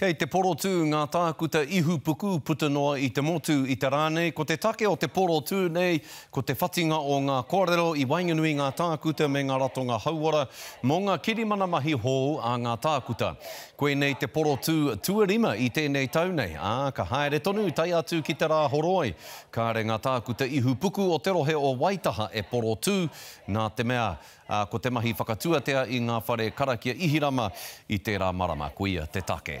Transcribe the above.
Kei te porotū ngā tākuta ihupuku puta noa i te motu i te rā nei. Ko te take o te porotū nei, ko te whatinga o ngā kōrero i waenganui i ngā tākuta me ngā ratonga hauora mō ngā kirimana mahi hou a ngā tākuta. Koinei te porotū tuarima i tēnei tau nei, ā, ka haere tonu tae atu ki te rā horoi. Kāre ngā tākuta ihupuku o te rohe o Waitaha e porotū, nā te mea, ā, ko te mahi whakatuatea i ngā whare karakia Ihirama i tērā marama, koia te take.